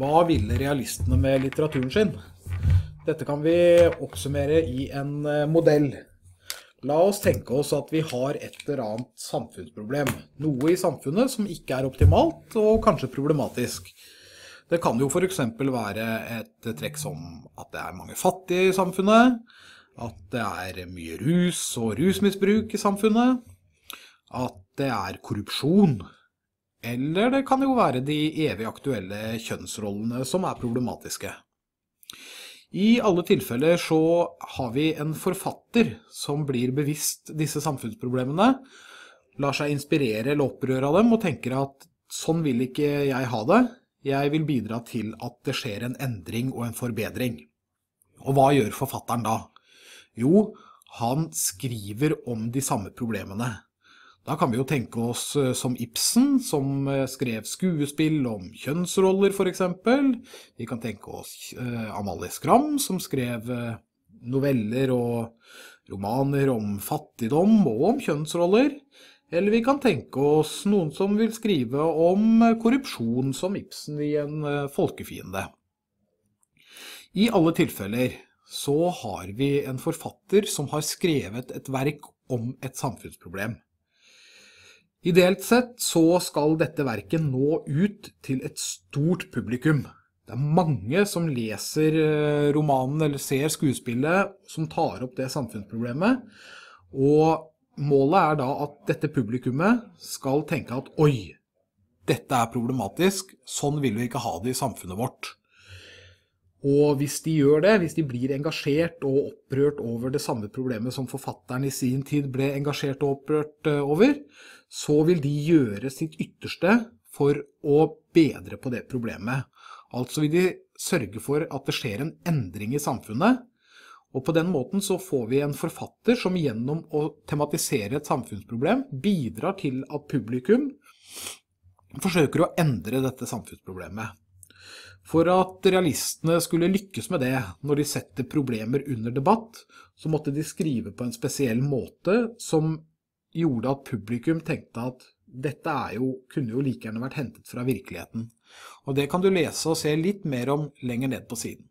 Hva ville realistene med litteraturen sin? Dette kan vi oppsummere i en eh, modell. La oss tenke oss at vi har et eller annet samfunnsproblem. Noe i samfunnet som ikke er optimalt og kanskje problematisk. Det kan jo f.eks. være et trekk som at det er mange fattige i samfunnet, at det er mye rus og rusmisbruk i samfunnet, at det er korrupsjon, eller det kan jo være de evig aktuelle kjønnsrollene som er problematiske. I alle tilfeller så har vi en forfatter som blir bevisst disse samfunnsproblemene, lar seg inspirere eller opprøre av dem og tenker at sånn vil ikke jeg ha det, jeg vil bidra til at det skjer en endring og en forbedring. Og hva gjør forfatteren da? Jo, han skriver om de samme problemene. Da kan vi jo tenke oss eh, som Ibsen, som eh, skrev skuespill om kjønnsroller, f.eks. Vi kan tenke oss eh, Amalie Skram, som skrev noveller og romaner om fattigdom og om kjønnsroller. Eller vi kan tenke oss noen som vil skrive om korrupsjon, som Ibsen i En folkefiende. I alle tilfeller så har vi en forfatter som har skrevet et verk om et samfunnsproblem. Ideelt sett så skal dette verket nå ut til et stort publikum. Det er mange som leser eh, romanen eller ser skuespillet som tar opp det samfunnsproblemet. Og målet er da at dette publikummet skal tenke at oi, dette er problematisk, sånn vil vi ikke ha det i samfunnet vårt. Og hvis de gjør det, hvis de blir engasjert og opprørt over det samme problemet som forfatteren i sin tid ble engasjert og opprørt eh, over, så vil de gjøre sitt ytterste for å bedre på det problemet. Altså vil de sørge for at det skjer en endring i samfunnet, og på den måten så får vi en forfatter som gjennom å tematisere et samfunnsproblem bidrar til at publikum forsøker å endre dette samfunnsproblemet. For at realistene skulle lykkes med det når de setter problemer under debatt, så måtte de skrive på en spesiell måte som gjorde at publikum tenkte at dette jo, kunne jo like gjerne vært hentet fra virkeligheten. Og det kan du lese og se litt mer om lenger ned på siden.